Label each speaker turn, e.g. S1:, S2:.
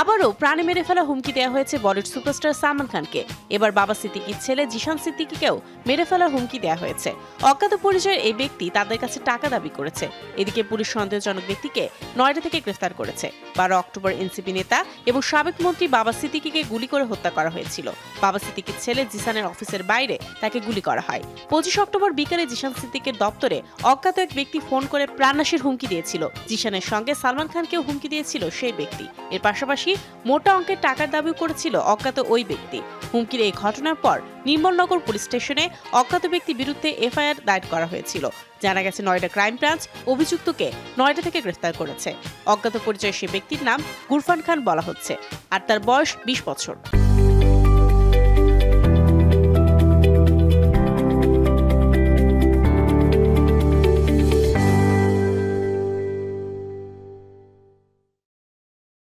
S1: আবারও প্রাণে মেরে ফেলা হুমকি দেওয়া হয়েছে বলিউড সুপারস্টার সালমান খানকে। এবার বাবা সিদ্দিকির ছেলে জিশান সিদ্দিকিকেও মেরে ফেলার হুমকি দেওয়া হয়েছে। অজ্ঞাত পরিচয়ের এই ব্যক্তি তাদের কাছে টাকা দাবি করেছে। এদিকে পুলিশ সন্দেহজনক ব্যক্তিকে নয়ডা থেকে গ্রেফতার করেছে। বারো অক্টোবর এনসিপি নেতা এবং সাবেক মন্ত্রী বাবা সিদ্দিকিকে গুলি করে হত্যা করা হয়েছিল। বাবা সিদ্দিকির ছেলে জিসানের অফিসের বাইরে তাকে গুলি করা হয়। পঁচিশ অক্টোবর বিকেলে জিশান সিদ্দিকের দপ্তরে অজ্ঞাত এক ব্যক্তি ফোন করে প্রাণনাশের হুমকি দিয়েছিল। জিশানের সঙ্গে সালমান খানকেও হুমকি দিয়েছিল সেই ব্যক্তি। এর পাশাপাশি মোটা অঙ্কের টাকার দাবি করেছিল অজ্ঞাত ওই ব্যক্তি। হুমকির এই ঘটনার পর নির্মলনগর পুলিশ স্টেশনে অজ্ঞাত ব্যক্তির বিরুদ্ধে এফআইআর দায়ের করা হয়েছিল। জানা গেছে নয়ডা ক্রাইম ব্রাঞ্চ অভিযুক্তকে নয়ডা থেকে গ্রেফতার করেছে। অজ্ঞাত পরিচয় সে ব্যক্তির নাম গুরফান খান বলা হচ্ছে। আর তার বয়স বিশ বছর।